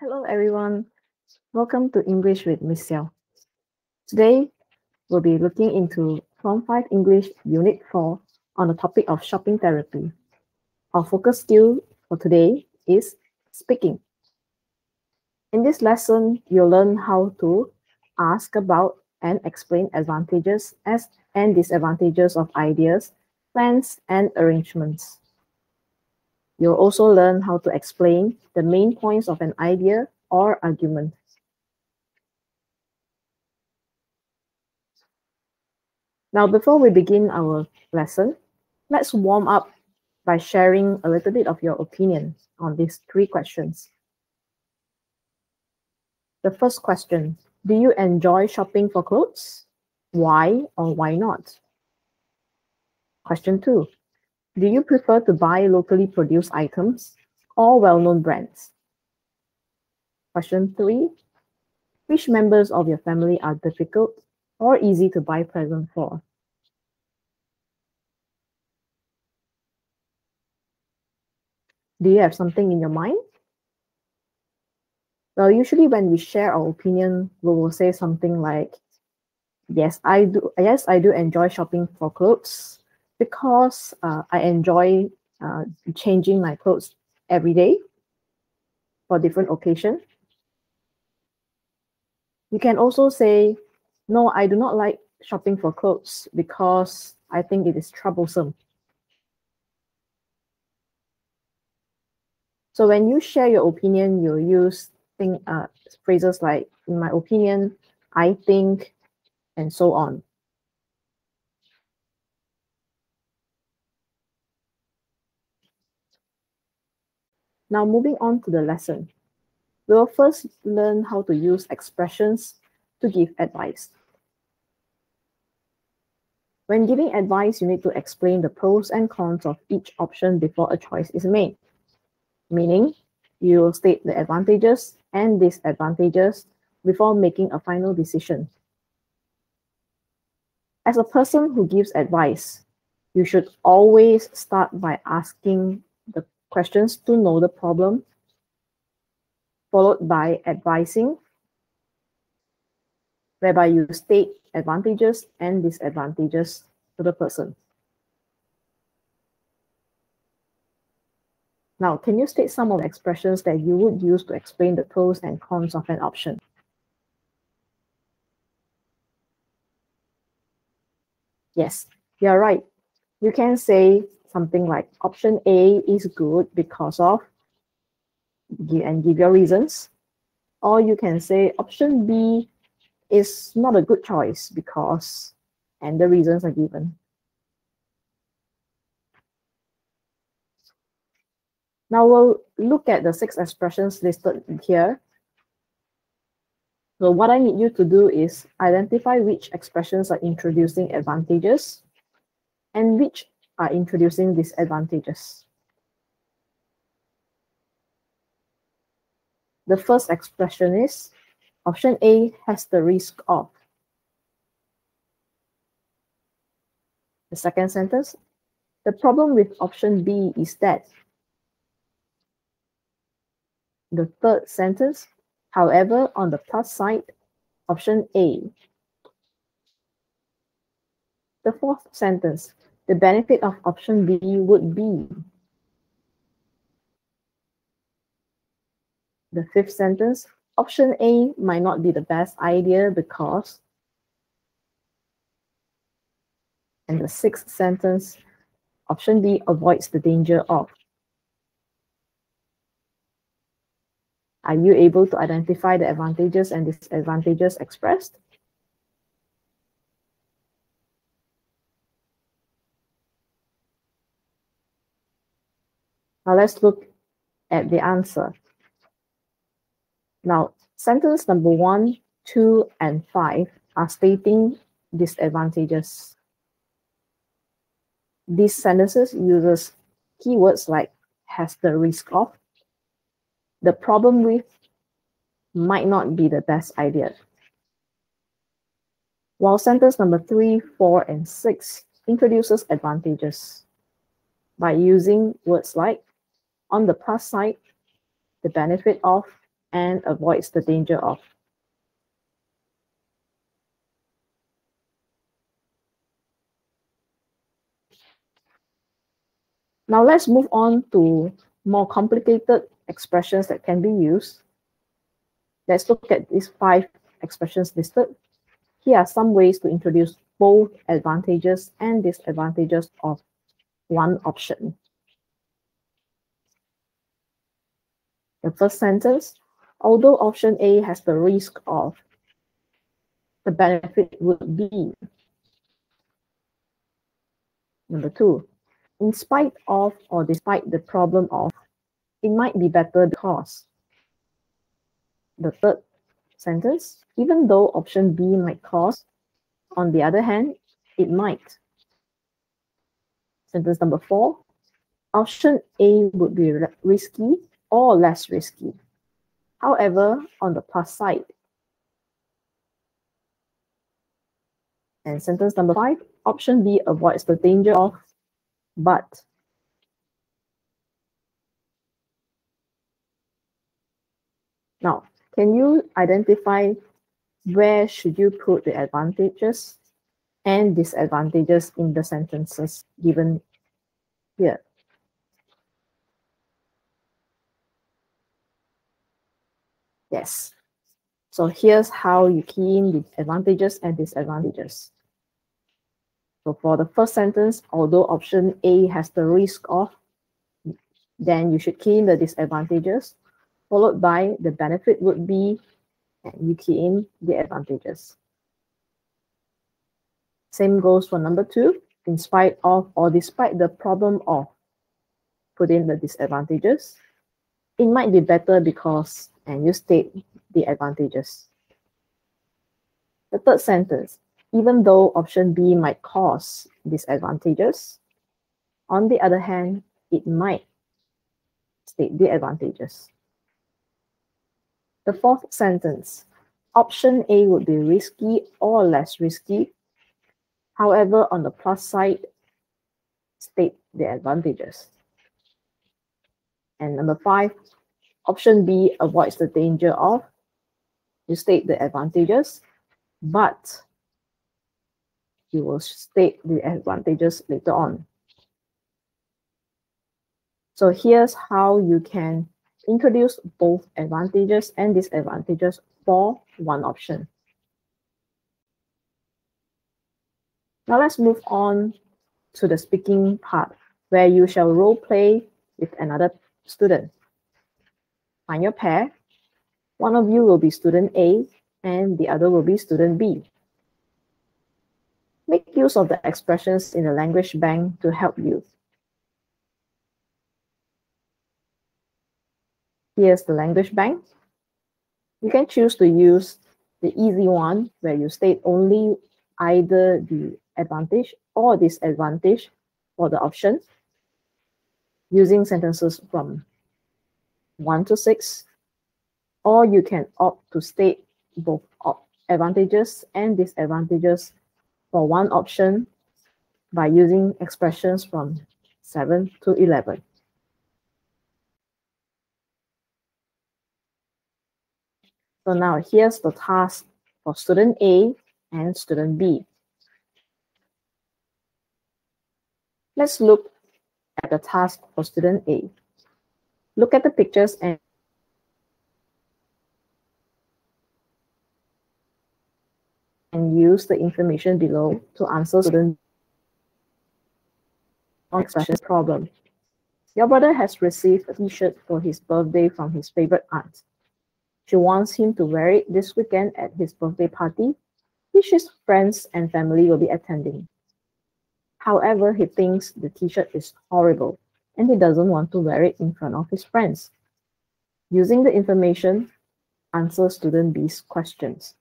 Hello, everyone. Welcome to English with Miss. Today, we'll be looking into Form 5 English Unit 4 on the topic of shopping therapy. Our focus skill for today is speaking. In this lesson, you'll learn how to ask about and explain advantages and disadvantages of ideas, plans, and arrangements. You'll also learn how to explain the main points of an idea or argument. Now, before we begin our lesson, let's warm up by sharing a little bit of your opinion on these three questions. The first question, do you enjoy shopping for clothes? Why or why not? Question two, do you prefer to buy locally produced items or well-known brands? Question three, which members of your family are difficult or easy to buy present for? Do you have something in your mind? Well, usually when we share our opinion, we will say something like, yes, I do, yes, I do enjoy shopping for clothes because uh, I enjoy uh, changing my clothes every day for different occasions. You can also say, no, I do not like shopping for clothes because I think it is troublesome. So when you share your opinion, you use thing, uh, phrases like, in my opinion, I think, and so on. Now moving on to the lesson. We will first learn how to use expressions to give advice. When giving advice, you need to explain the pros and cons of each option before a choice is made. Meaning, you will state the advantages and disadvantages before making a final decision. As a person who gives advice, you should always start by asking questions to know the problem, followed by advising, whereby you state advantages and disadvantages to the person. Now, can you state some of the expressions that you would use to explain the pros and cons of an option? Yes, you're right. You can say something like option A is good because of, and give your reasons. Or you can say option B is not a good choice because, and the reasons are given. Now we'll look at the six expressions listed here. So what I need you to do is identify which expressions are introducing advantages and which are introducing disadvantages. The first expression is option A has the risk of. The second sentence, the problem with option B is that. The third sentence, however, on the plus side, option A. The fourth sentence, the benefit of option B would be. The fifth sentence, option A might not be the best idea because. And the sixth sentence, option B avoids the danger of. Are you able to identify the advantages and disadvantages expressed? Now let's look at the answer. Now, sentence number one, two, and five are stating disadvantages. These sentences uses keywords like has the risk of, the problem with, might not be the best idea. While sentence number three, four, and six introduces advantages by using words like on the plus side, the benefit of, and avoids the danger of. Now let's move on to more complicated expressions that can be used. Let's look at these five expressions listed. Here are some ways to introduce both advantages and disadvantages of one option. The first sentence, although option A has the risk of, the benefit would be. Number two, in spite of or despite the problem of, it might be better because. The third sentence, even though option B might cause, on the other hand, it might. Sentence number four, option A would be risky or less risky. However, on the plus side, and sentence number five, option B avoids the danger of but. Now, can you identify where should you put the advantages and disadvantages in the sentences given here? Yes. So here's how you key in the advantages and disadvantages. So for the first sentence, although option A has the risk of, then you should key in the disadvantages, followed by the benefit would be, and you key in the advantages. Same goes for number two, in spite of or despite the problem of, put in the disadvantages. It might be better because and you state the advantages. The third sentence, even though option B might cause disadvantages, on the other hand, it might state the advantages. The fourth sentence, option A would be risky or less risky. However, on the plus side, state the advantages. And number five, Option B avoids the danger of. You state the advantages, but you will state the advantages later on. So here's how you can introduce both advantages and disadvantages for one option. Now let's move on to the speaking part where you shall role play with another student. Find your pair. One of you will be student A and the other will be student B. Make use of the expressions in the language bank to help you. Here's the language bank. You can choose to use the easy one where you state only either the advantage or disadvantage for the options using sentences from 1 to 6, or you can opt to state both advantages and disadvantages for one option by using expressions from 7 to 11. So now here's the task for student A and student B. Let's look at the task for student A. Look at the pictures and and use the information below to answer student expression problem. Your brother has received a t-shirt for his birthday from his favorite aunt. She wants him to wear it this weekend at his birthday party, which his friends and family will be attending. However, he thinks the t-shirt is horrible and he doesn't want to wear it in front of his friends. Using the information, answer student B's questions.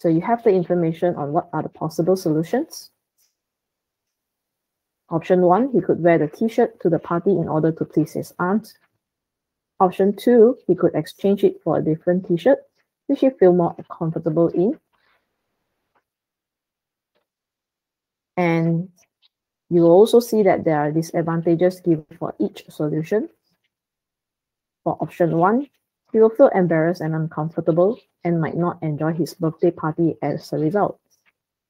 So you have the information on what are the possible solutions. Option one, he could wear the t-shirt to the party in order to please his aunt. Option two, he could exchange it for a different t-shirt, which he feel more comfortable in. And you will also see that there are disadvantages given for each solution. For option one, he will feel embarrassed and uncomfortable and might not enjoy his birthday party as a result.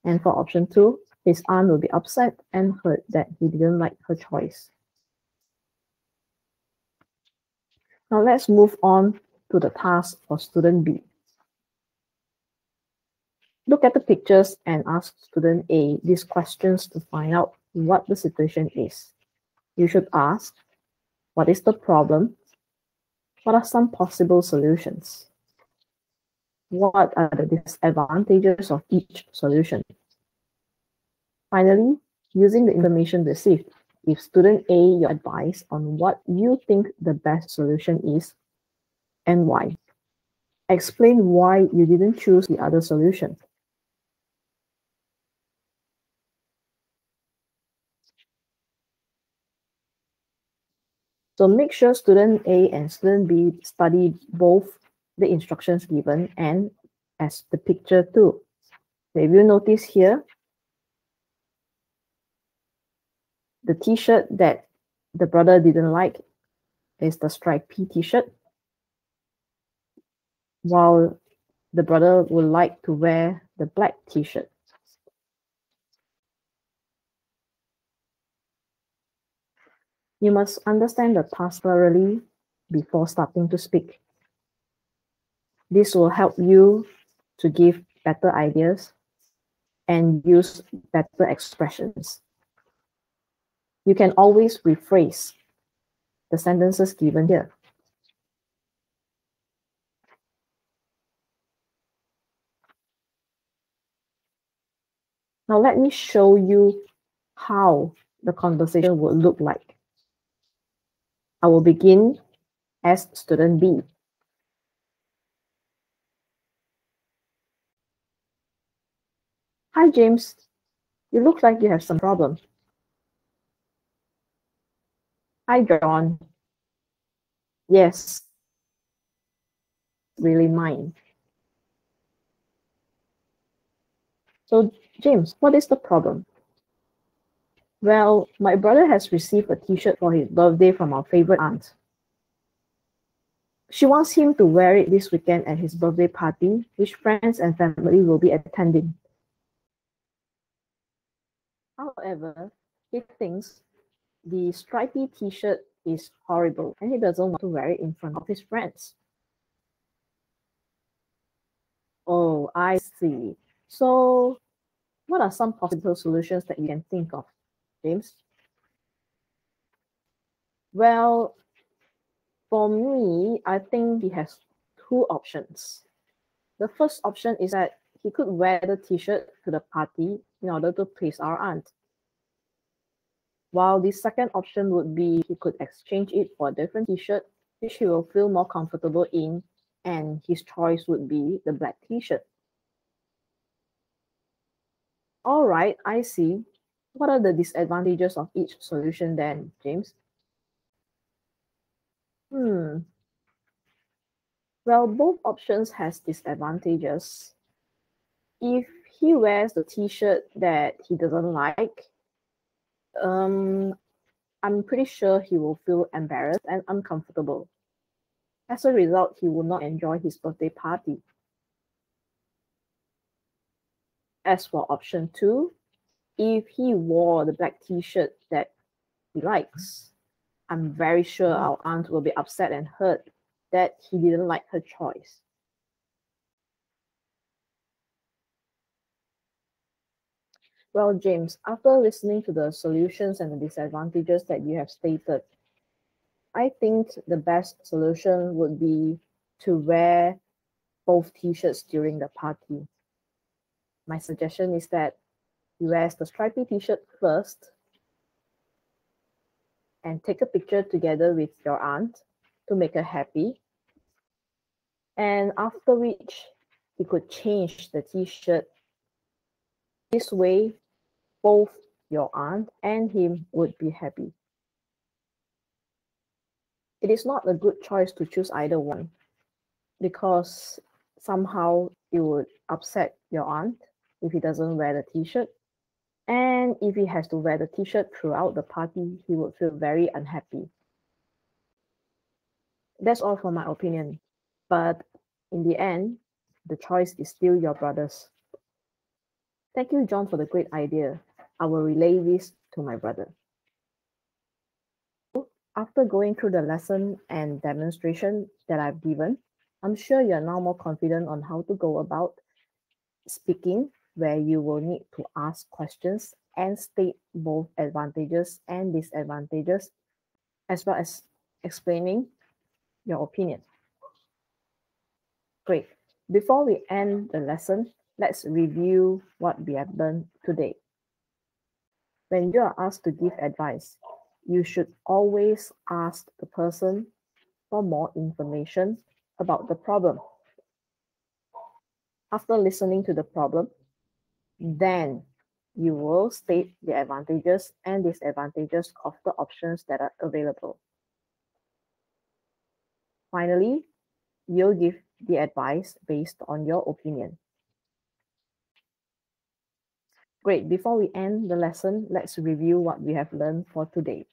And for option two, his aunt will be upset and hurt that he didn't like her choice. Now let's move on to the task for student B. Look at the pictures and ask student A these questions to find out what the situation is. You should ask, what is the problem? What are some possible solutions? What are the disadvantages of each solution? Finally, using the information received, give student A your advice on what you think the best solution is and why. Explain why you didn't choose the other solution. So make sure student A and student B study both the instructions given and as the picture too. if you notice here, the t-shirt that the brother didn't like is the stripy t-shirt, while the brother would like to wear the black t-shirt. You must understand the task thoroughly before starting to speak. This will help you to give better ideas and use better expressions. You can always rephrase the sentences given here. Now let me show you how the conversation would look like. I will begin as student B. Hi, James. You look like you have some problem. Hi, John. Yes, really mine. So, James, what is the problem? Well, my brother has received a t-shirt for his birthday from our favorite aunt. She wants him to wear it this weekend at his birthday party, which friends and family will be attending. However, he thinks the stripy t-shirt is horrible and he doesn't want to wear it in front of his friends. Oh, I see. So what are some possible solutions that you can think of? James? Well, for me, I think he has two options. The first option is that he could wear the t-shirt to the party in order to please our aunt. While the second option would be he could exchange it for a different t-shirt, which he will feel more comfortable in, and his choice would be the black t-shirt. All right, I see. What are the disadvantages of each solution then, James? Hmm. Well, both options has disadvantages. If he wears the t-shirt that he doesn't like, um, I'm pretty sure he will feel embarrassed and uncomfortable. As a result, he will not enjoy his birthday party. As for option two, if he wore the black t-shirt that he likes, I'm very sure our aunt will be upset and hurt that he didn't like her choice. Well, James, after listening to the solutions and the disadvantages that you have stated, I think the best solution would be to wear both t-shirts during the party. My suggestion is that you wear the stripy t-shirt first and take a picture together with your aunt to make her happy. And after which, you could change the t-shirt. This way, both your aunt and him would be happy. It is not a good choice to choose either one because somehow it would upset your aunt if he doesn't wear the t-shirt. And if he has to wear the t-shirt throughout the party, he would feel very unhappy. That's all for my opinion. But in the end, the choice is still your brother's. Thank you, John, for the great idea. I will relay this to my brother. After going through the lesson and demonstration that I've given, I'm sure you're now more confident on how to go about speaking, where you will need to ask questions and state both advantages and disadvantages, as well as explaining your opinion. Great. Before we end the lesson, let's review what we have learned today. When you are asked to give advice, you should always ask the person for more information about the problem. After listening to the problem, then you will state the advantages and disadvantages of the options that are available. Finally, you'll give the advice based on your opinion. Great, before we end the lesson, let's review what we have learned for today.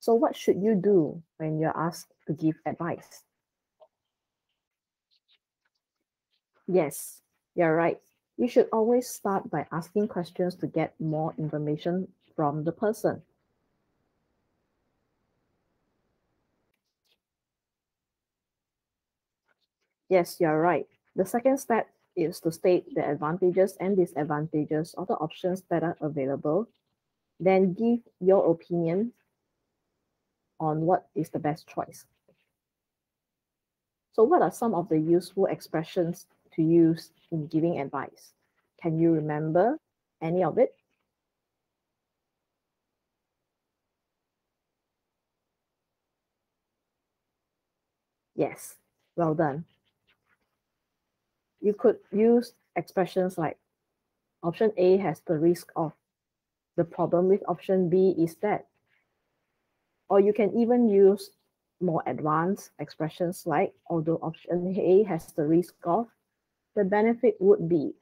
So what should you do when you're asked to give advice? Yes, you're right. You should always start by asking questions to get more information from the person. Yes, you're right. The second step is to state the advantages and disadvantages of the options that are available. Then give your opinion on what is the best choice. So what are some of the useful expressions to use in giving advice? Can you remember any of it? Yes, well done you could use expressions like option A has the risk of. The problem with option B is that. Or you can even use more advanced expressions like although option A has the risk of, the benefit would be.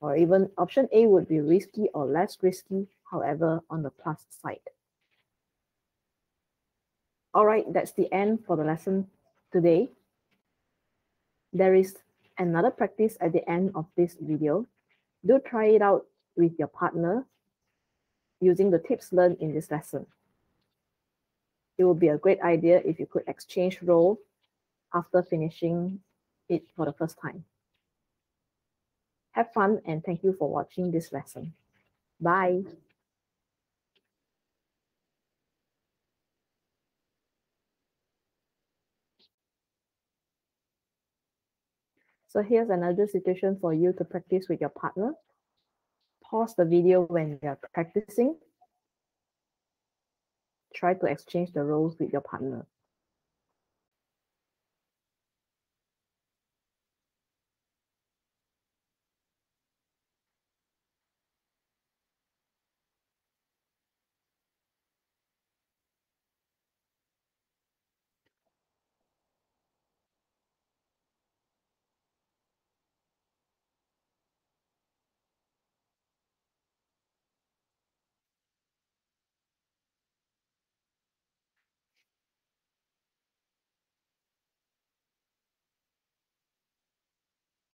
Or even option A would be risky or less risky, however, on the plus side. All right, that's the end for the lesson today. There is another practice at the end of this video. Do try it out with your partner using the tips learned in this lesson. It would be a great idea if you could exchange role after finishing it for the first time. Have fun and thank you for watching this lesson. Bye. So here's another situation for you to practice with your partner. Pause the video when you're practicing. Try to exchange the roles with your partner.